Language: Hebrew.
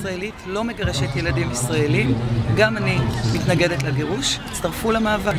ישראלית לא מגרשת ילדים ישראלים. גם אני מתנגדת לגירוש. הצטרפו למאבק.